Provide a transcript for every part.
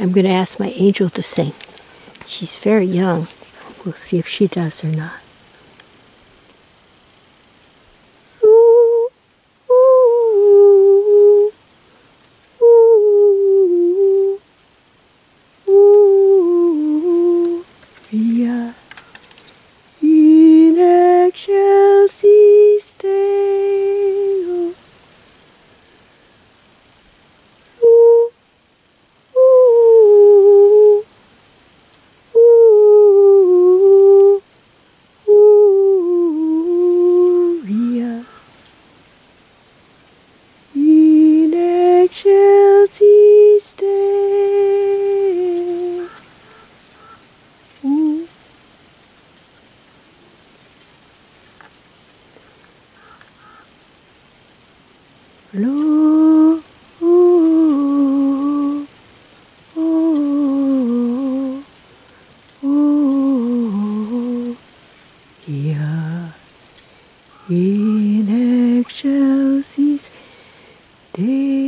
I'm going to ask my angel to sing. She's very young. We'll see if she does or not. Lu, ooh, ooh, ooh, in excelsis Deo.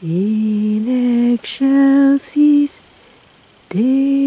in excelsis Deo.